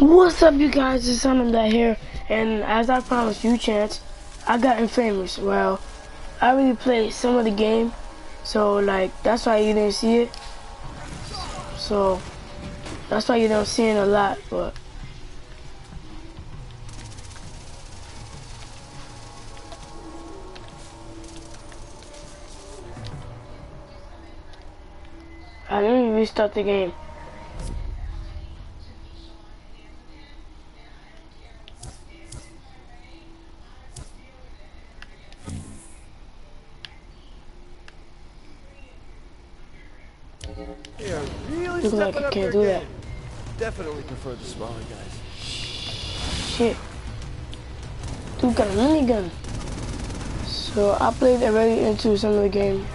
What's up, you guys? It's of That here, and as I promised you, Chance, I got infamous. Well, I already played some of the game, so like that's why you didn't see it. So that's why you don't see it a lot, but. I didn't restart the game. Yeah, really Look like stepping I up can't do that. Definitely prefer the smaller guys. Shit. Dude got a minigun. So I played already into some of the game.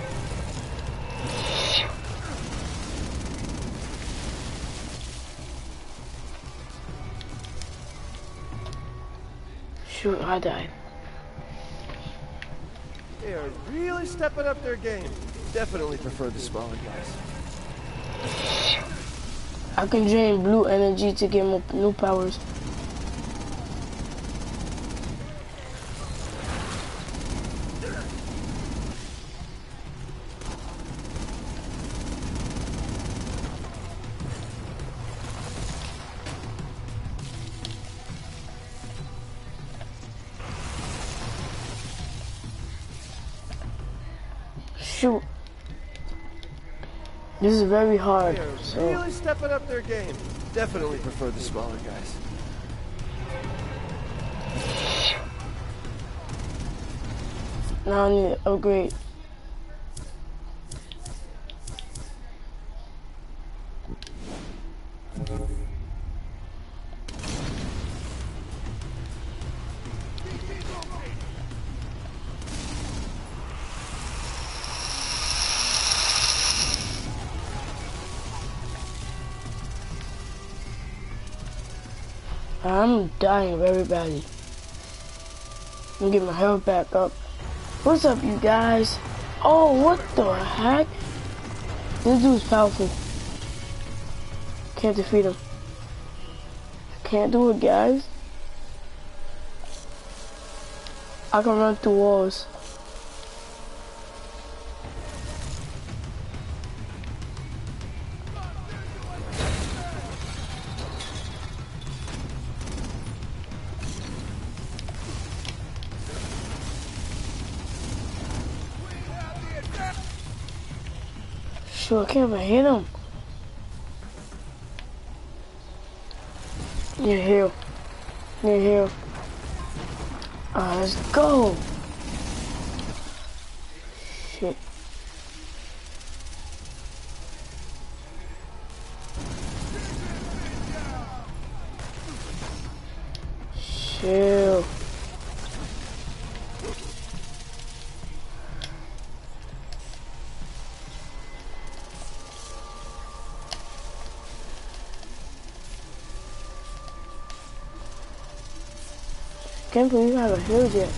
Shoot, I died. They are really stepping up their game. Definitely prefer the smaller guys. I can drain blue energy to get new powers. Shoot. This is very hard. They are So really stepping up their game. Definitely prefer the smaller guys. now I need oh, to upgrade. I'm dying very badly. Let me get my health back up. What's up, you guys? Oh, what the heck? This dude's powerful. Can't defeat him. Can't do it, guys. I can run through walls. Sure, I can't even hit him. You're here. You're here. Uh, let's go. Shit. Chill. Can't believe I haven't healed yet.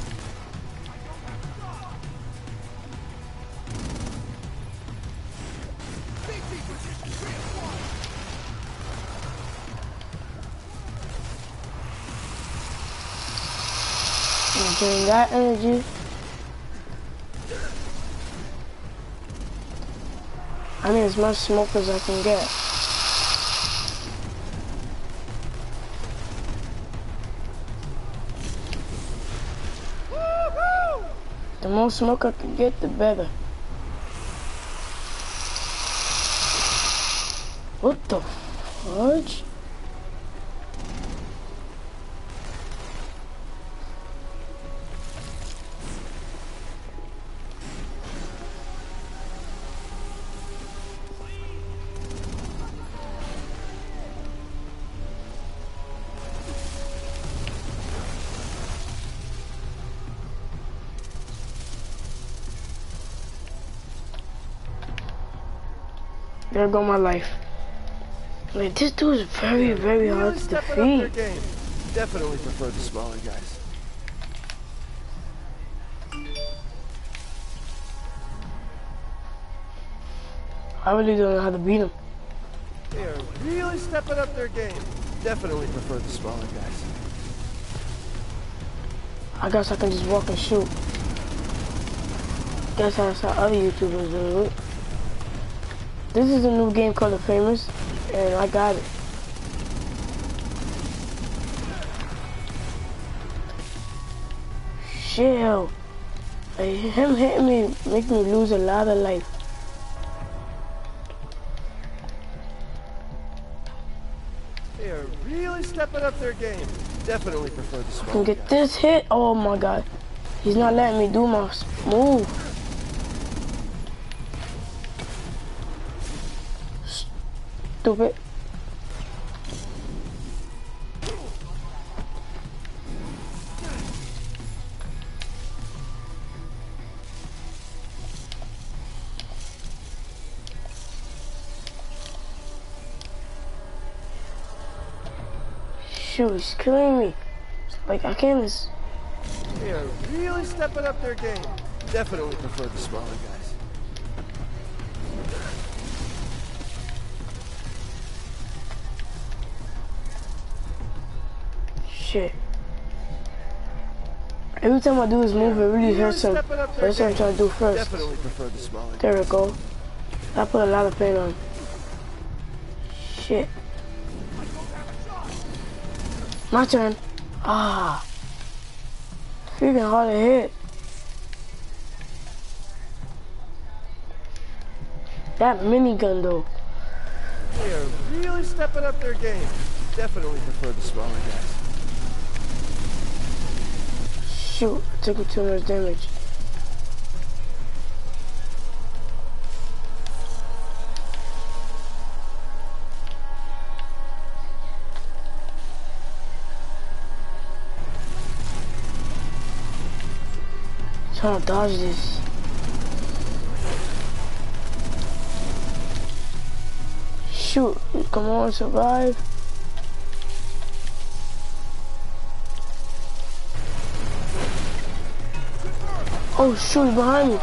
I'm that energy. I need as much smoke as I can get. More smoke I can get, the better. What the fudge? There go my life. Like this dude is very, very hard to defeat. Definitely prefer the smaller guys. I really don't know how to beat him. They are really stepping up their game. Definitely prefer the smaller guys. I guess I can just walk and shoot. Guess that's how other YouTubers do it. This is a new game called The Famous, and I got it. Shit, Like, him hitting me make me lose a lot of life. They are really stepping up their game. Definitely prefer the Can get this hit. Oh my god. He's not letting me do my move. Stupid. Shoot, he's killing me. Like I can't. They are really stepping up their game. Definitely prefer the smaller guys. Shit. Every time I do this move, it really hurts him. stepping up So that's what I'm trying to do first. The. There we go. I put a lot of pain on. Shit. My turn. Ah. Freaking hard to hit. That minigun though. They are really stepping up their game. Definitely prefer the smaller guys. Shoot, took me too much damage. Trying to dodge this. Shoot, come on, survive. Oh shoot, he's behind me.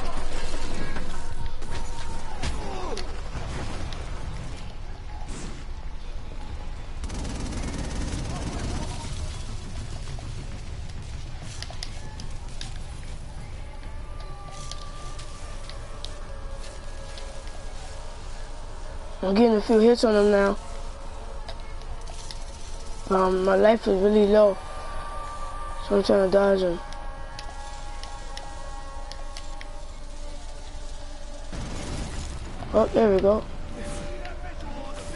I'm getting a few hits on him now. Um, my life is really low. So I'm trying to dodge him. Oh, there we go.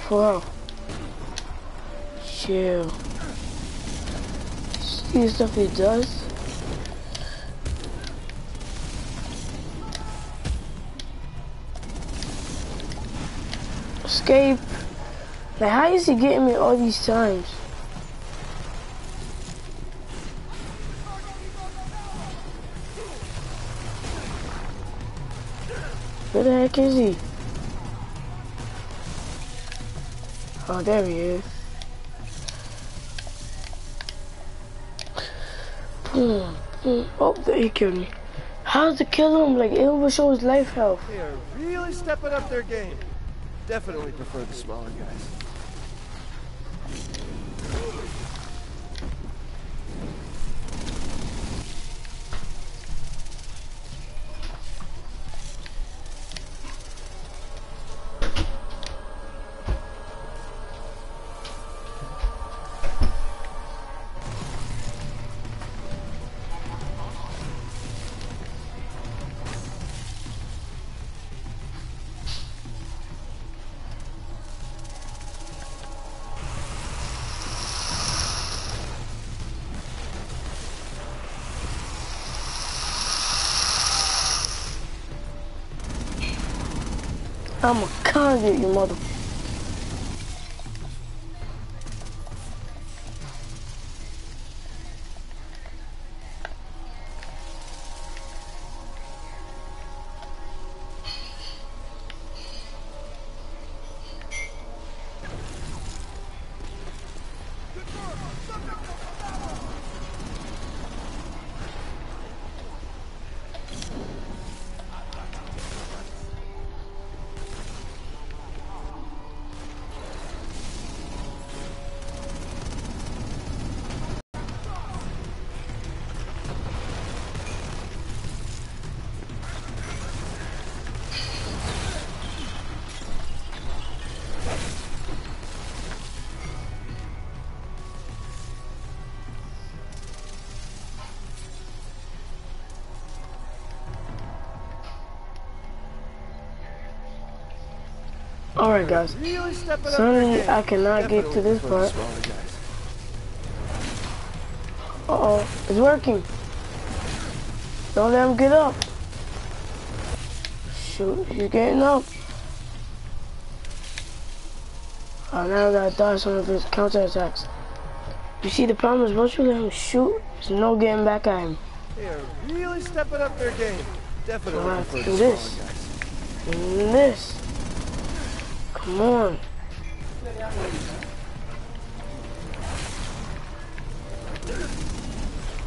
Health. Chill. See stuff he does? Escape. Like, how is he getting me all these times? Where the heck is he? Oh, there he is. Boom, boom. Oh, there he killed me. How's it kill him? Like, it will show his life health. They are really stepping up their game. Definitely prefer the smaller guys. I'm a convict, you mother. Alright guys, Really suddenly. I cannot get to this part. Uh-oh, it's working. Don't let him get up. Shoot, he's getting up. Oh, now I gotta dodge some of his counterattacks. You see the problem is once you let him shoot, there's no getting back at him. They are really stepping up their game. Definitely I'll have to do this. guys. And this. Come on.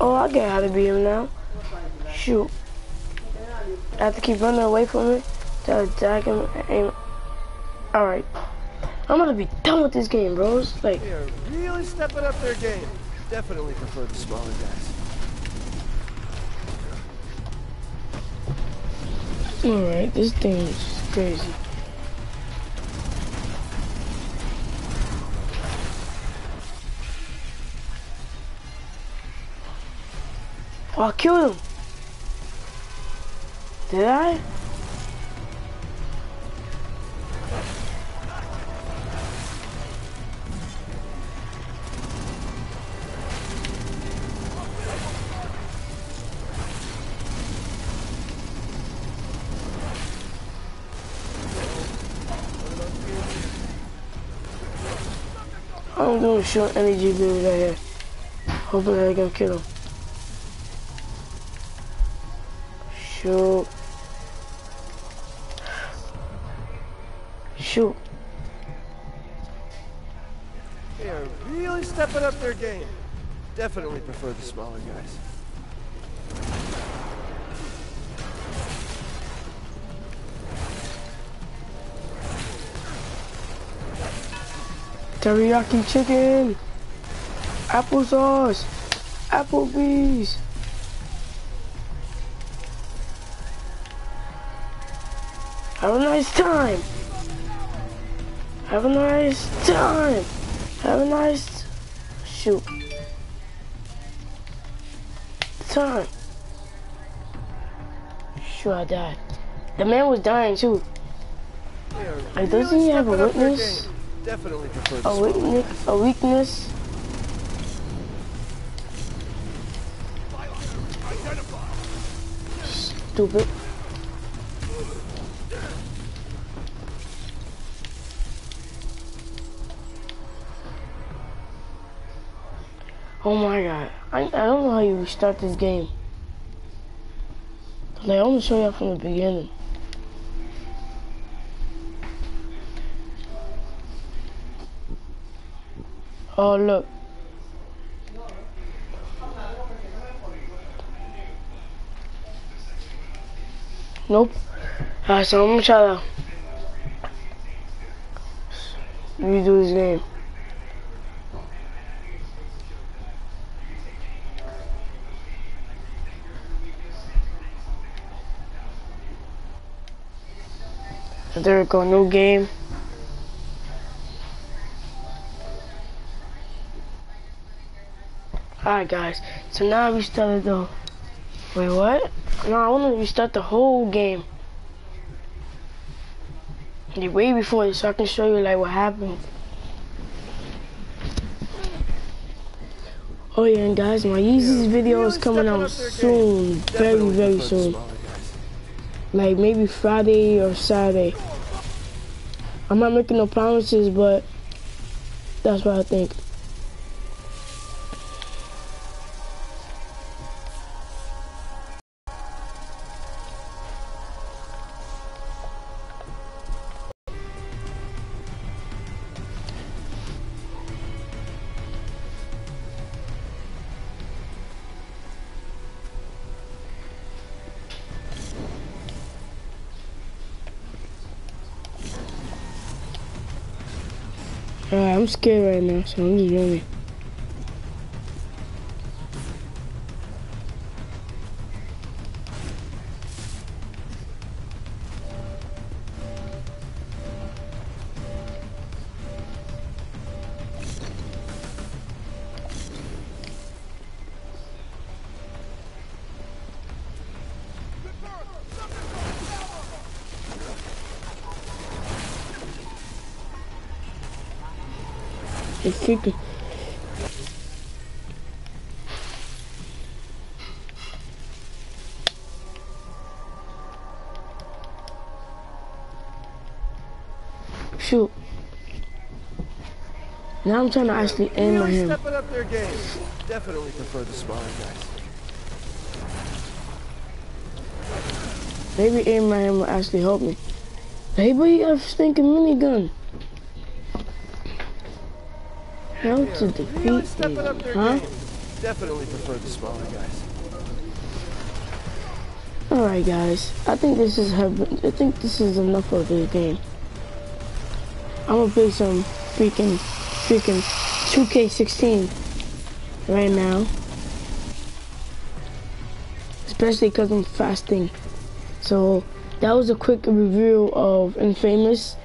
Oh, I get how to beat him now. Shoot. I have to keep running away from it to attack him. Aim. Alright. I'm gonna be done with this game, bros. Like, They are really stepping up their game. Definitely prefer the smaller guys. alright, this thing is crazy. Oh, I killed him. Did I? I'm doing short energy beams right here. That I can kill him. Shoot. Shoot. They are really stepping up their game. Definitely prefer the smaller guys. Teriyaki chicken. Applesauce. Applebee's. Have a nice time. Have a nice time. Have a nice shoot. Time. Sure, I died. The man was dying too. Like, doesn't he have a witness? Definitely A weakness. A weakness. Stupid. Oh my god. I, I don't know how you restart this game. Like, I want to show you from the beginning. Oh, look. Nope. Alright, so I'm gonna try to redo this game. There we go, new game. Alright guys, so now we started the wait what? No, I wanna restart the whole game. Yeah, way before this so I can show you like what happened. Oh yeah and guys, my Yeezy's video is coming out soon. Very, very soon. Like maybe Friday or Saturday. I'm not making no promises, but that's what I think. I'm scared right now, so I'm just running. The freaking. Shoot. Now I'm trying to actually aim at him. stepping up their game. Definitely prefer the smaller guys. Maybe aim at him will actually help me. Maybe got a stinking minigun. How to Really defeat stepping up their huh? game. Definitely prefer the smaller guys. Alright guys, I think this is I think this is enough of the game. I'm gonna play some freaking freaking 2K16 right now. Especially cause I'm fasting. So that was a quick review of Infamous.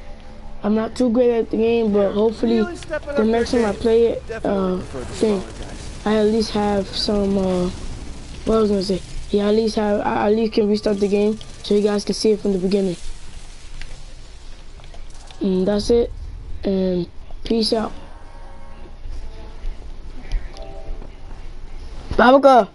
I'm not too great at the game, but hopefully the next time I play it, uh, thing. I at least have some, uh, what I was gonna say, yeah, at least have, I at least can restart the game so you guys can see it from the beginning. And that's it, and peace out. Babaka!